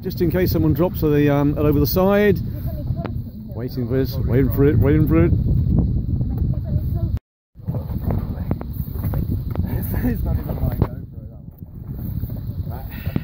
Just in case someone drops the um, over the side. Waiting for it, waiting for it, waiting for it. it's not even my GoPro, that one. Right.